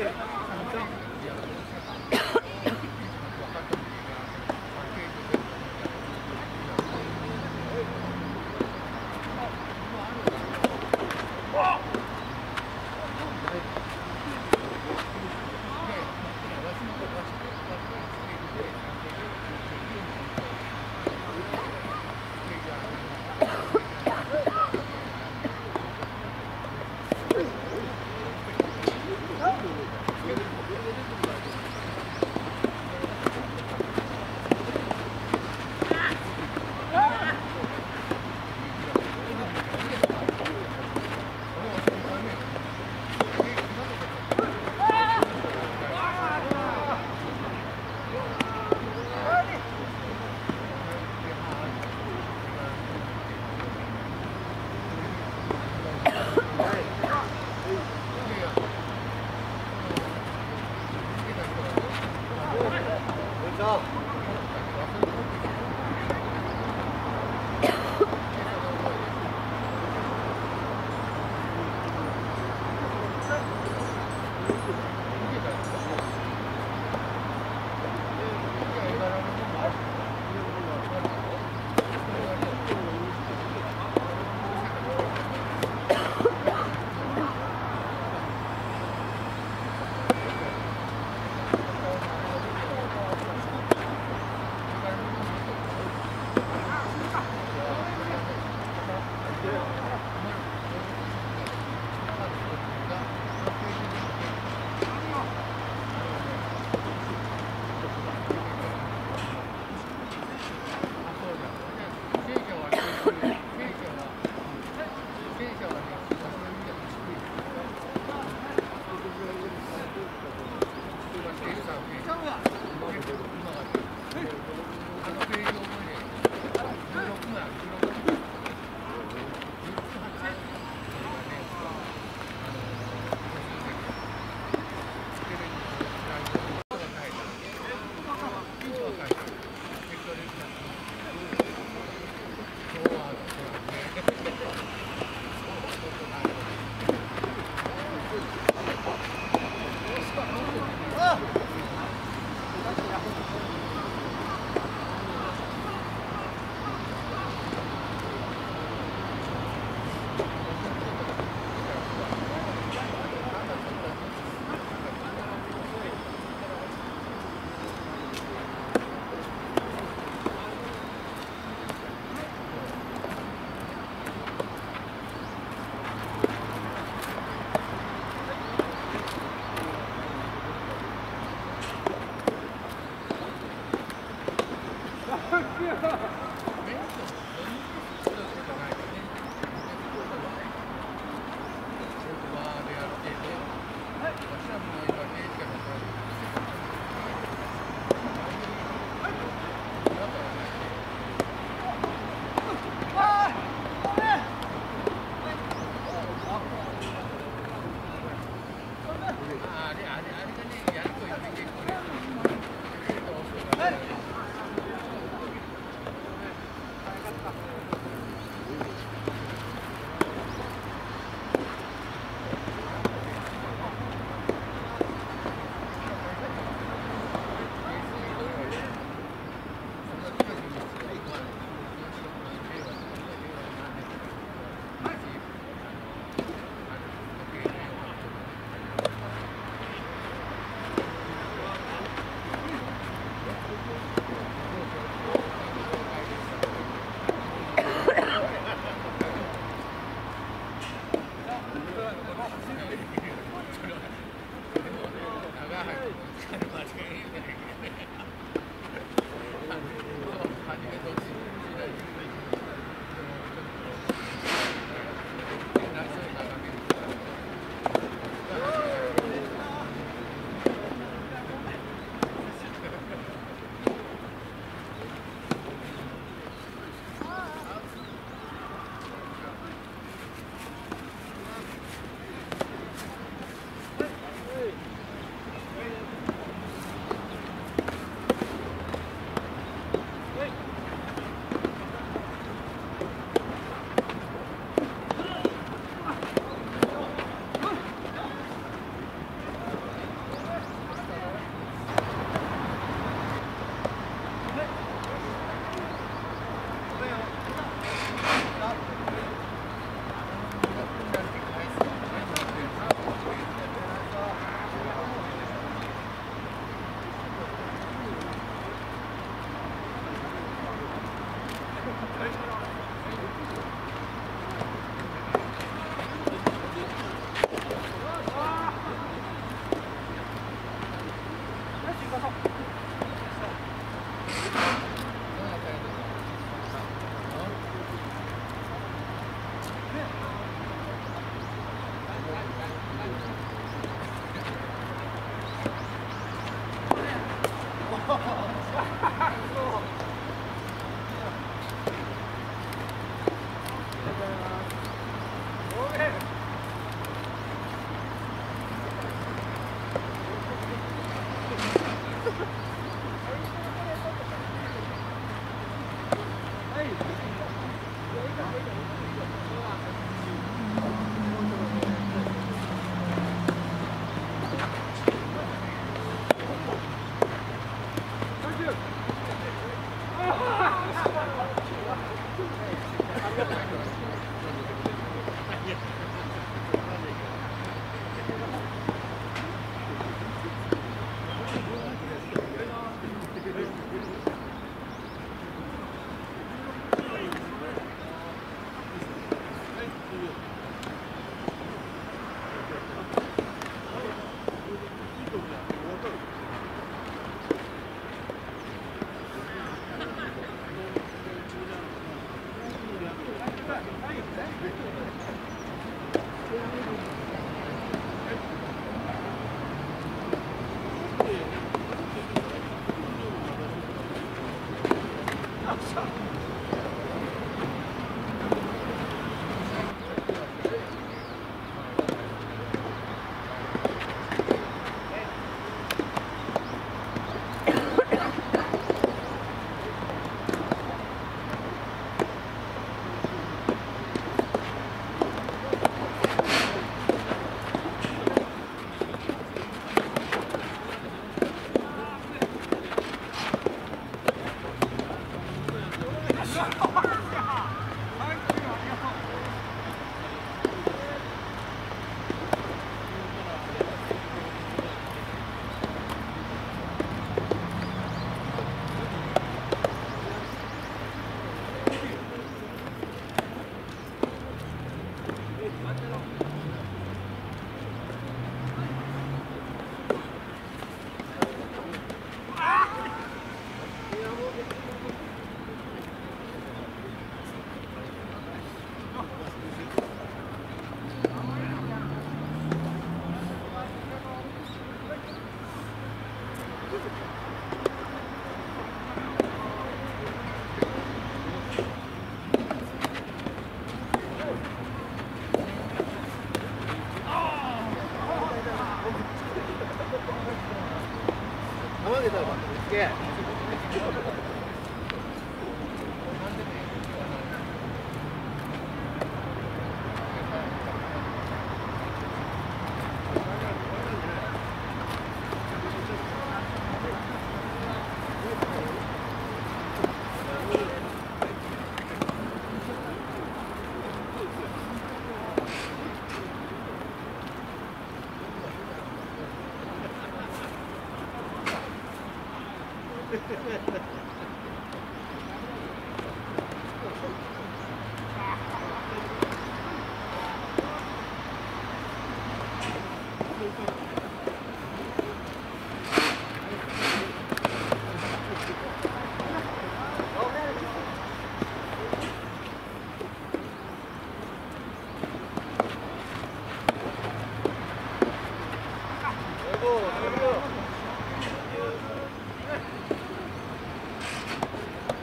あ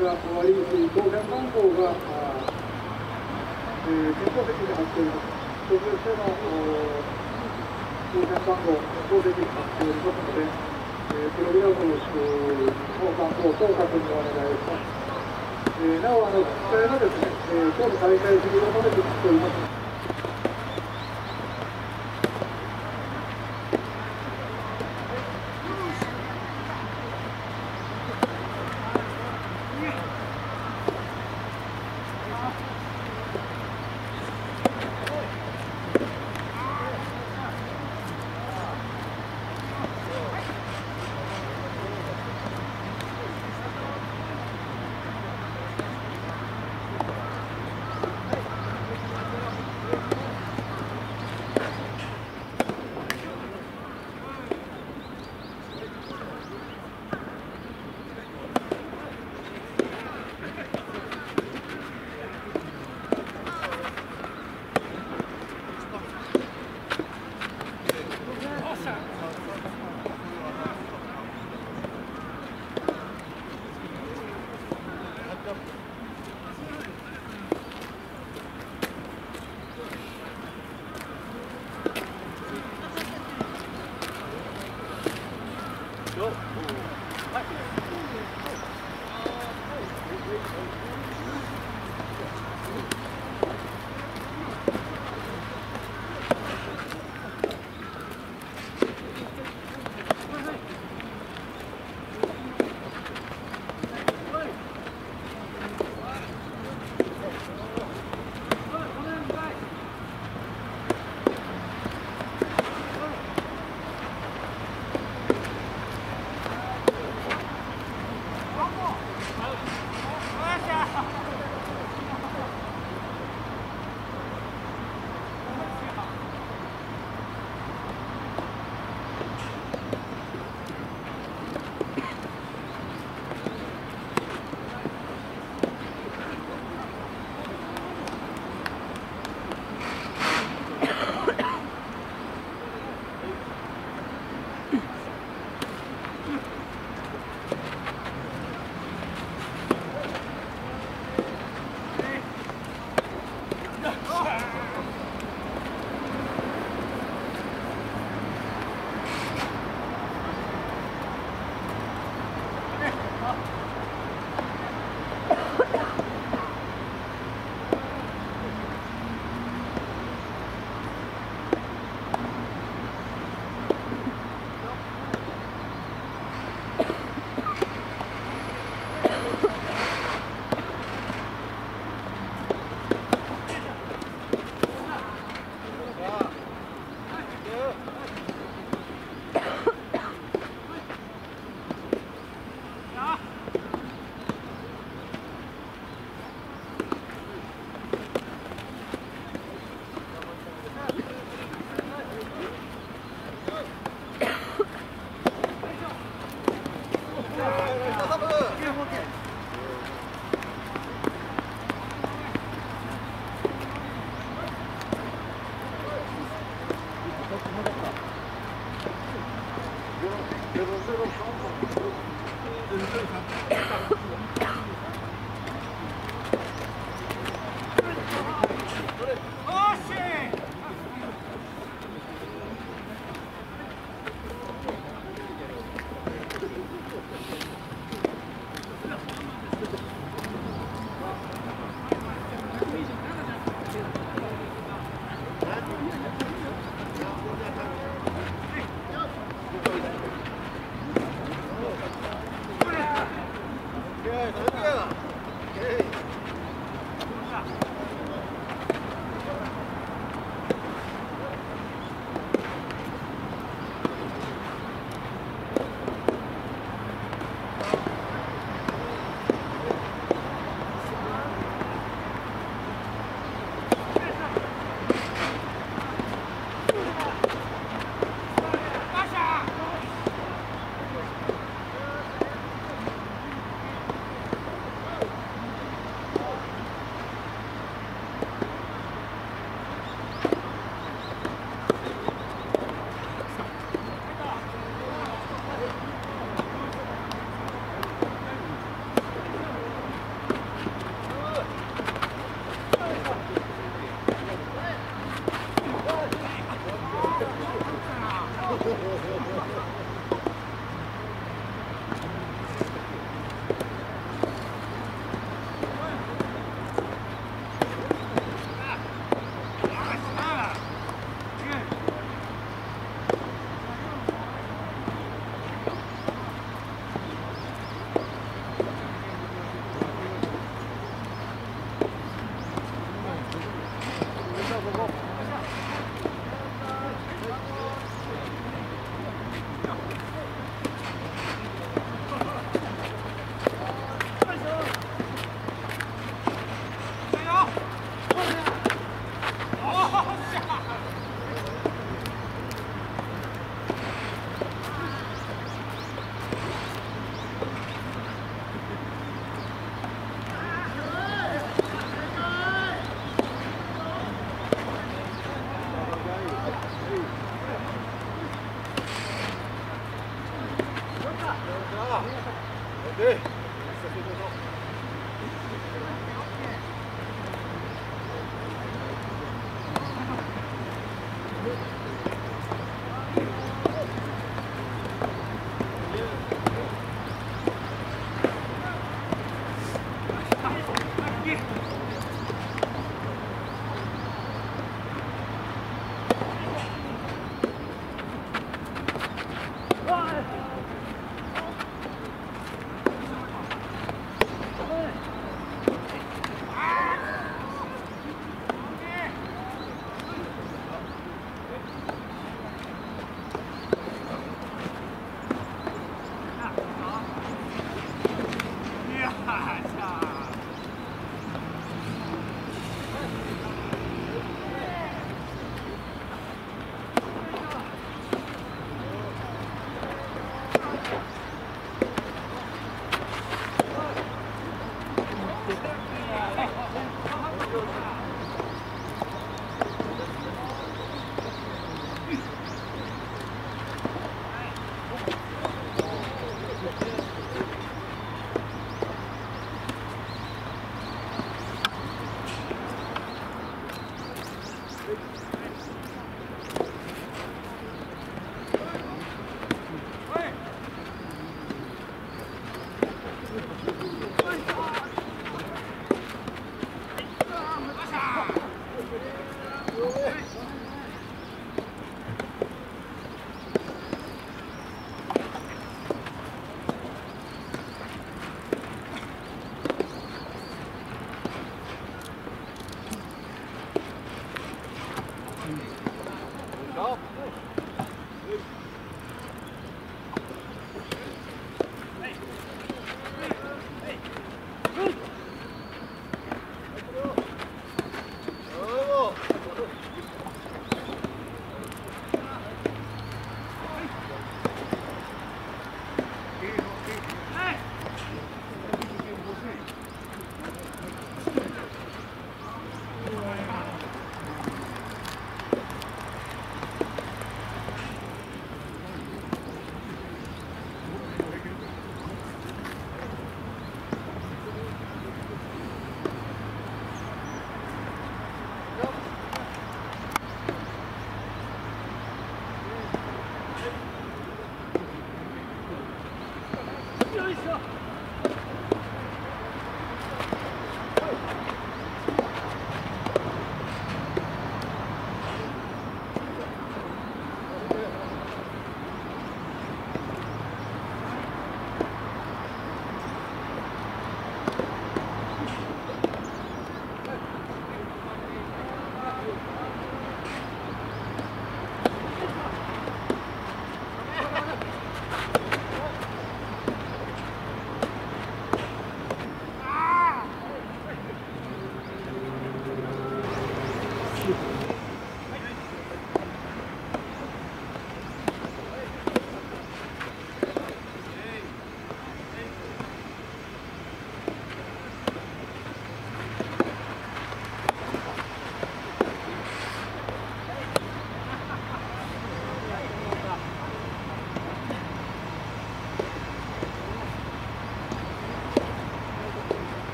が終わり、当選番号が、えー、先行席に入っています。そしての当選番号を出てきますということで、えー、プログラムの番号等確認をお願いします。え、なお、あの、機会がですね、えー、今日の大会終了までとなっております。